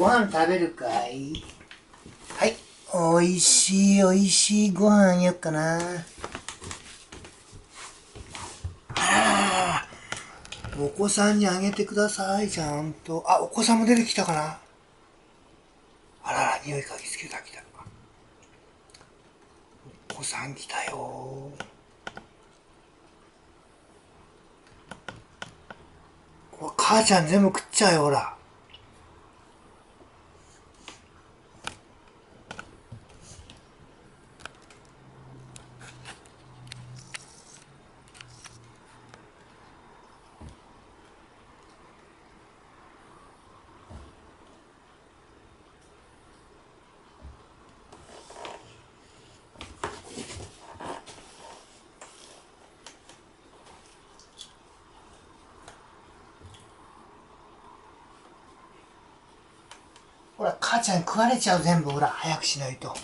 ご飯食べるかい？はい。おいしいおいしいご飯あげよっかな。あ。お子さんにあげてください、ちゃんと。あ、お子さんも出てきたかな？あらら、匂い嗅ぎつけた、来た。お子さん来たよ母ちゃん全部食っちゃうよ、ほら。ほら、母ちゃん食われちゃう全部、ほら、早くしないと。